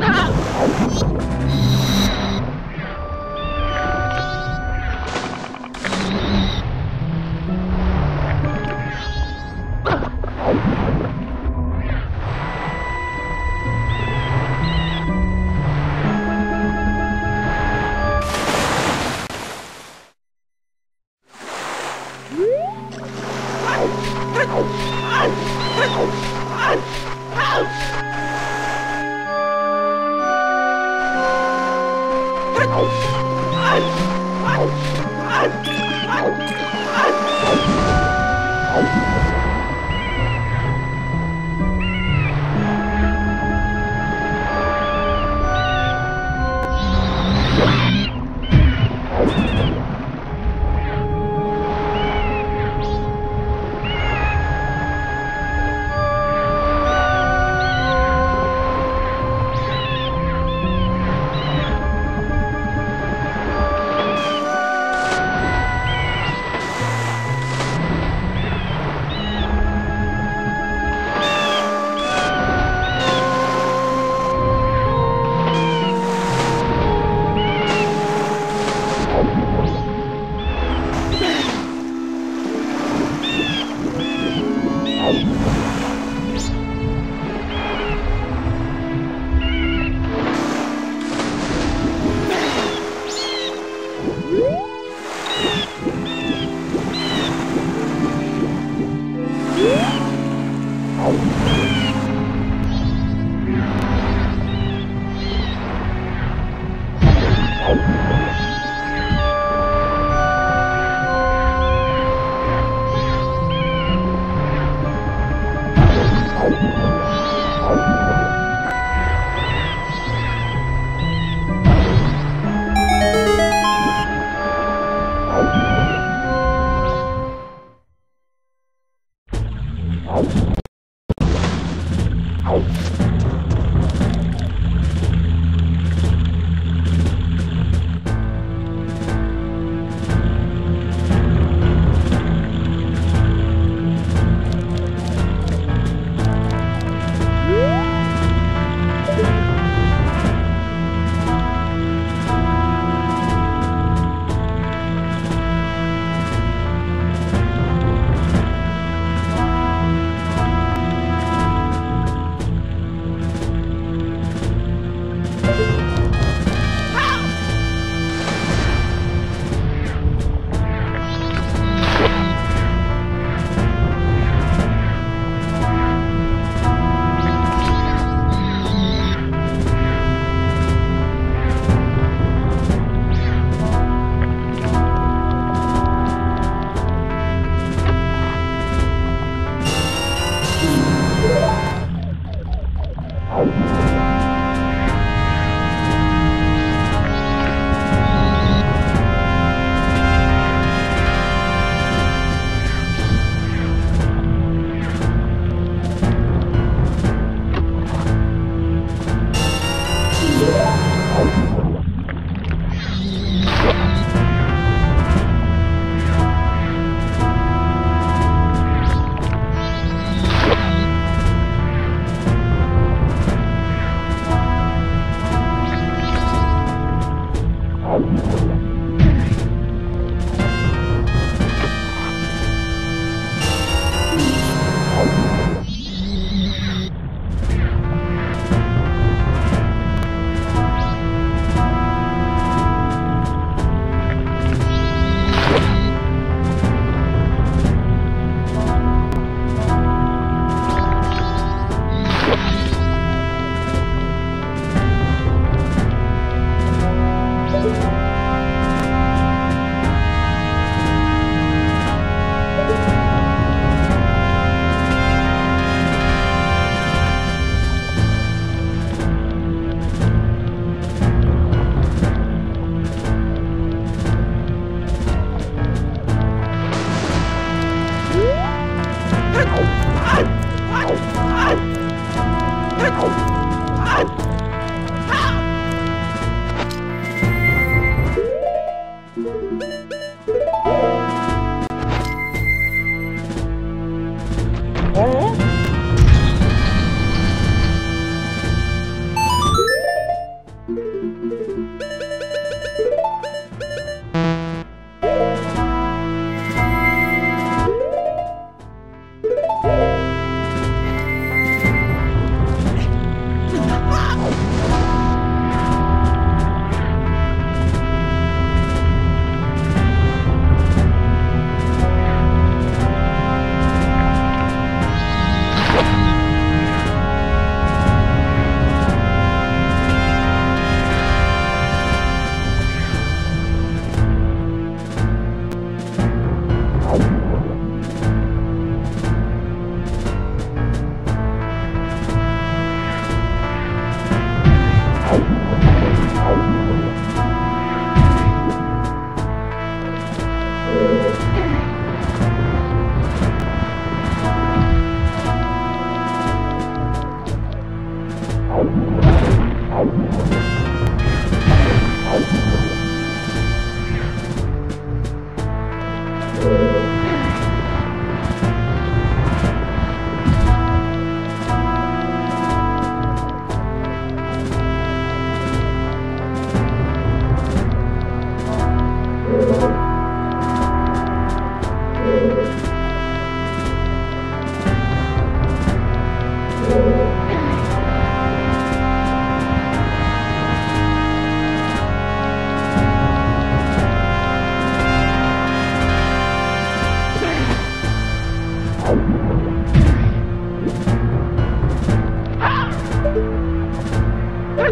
Ah!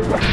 Ha ha ha!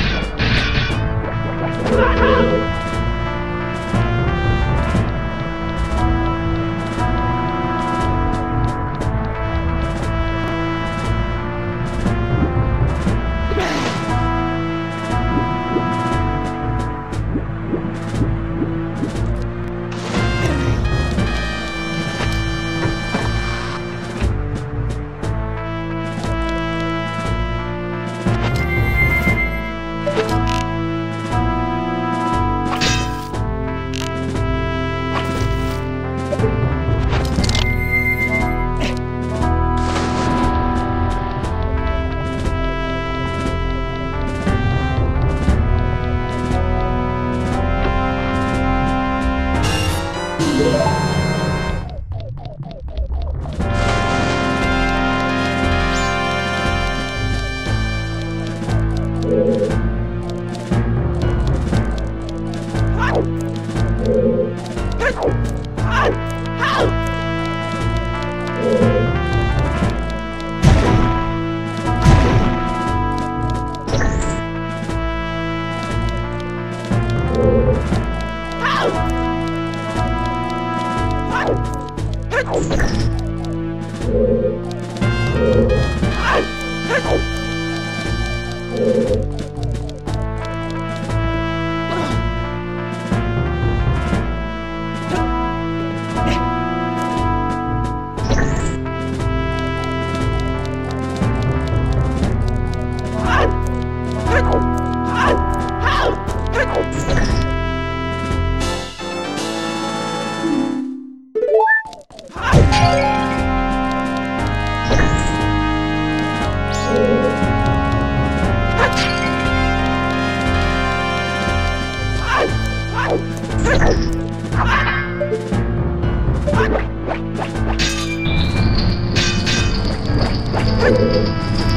Ah!